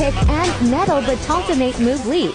pick and nettle the Tontonate move leap.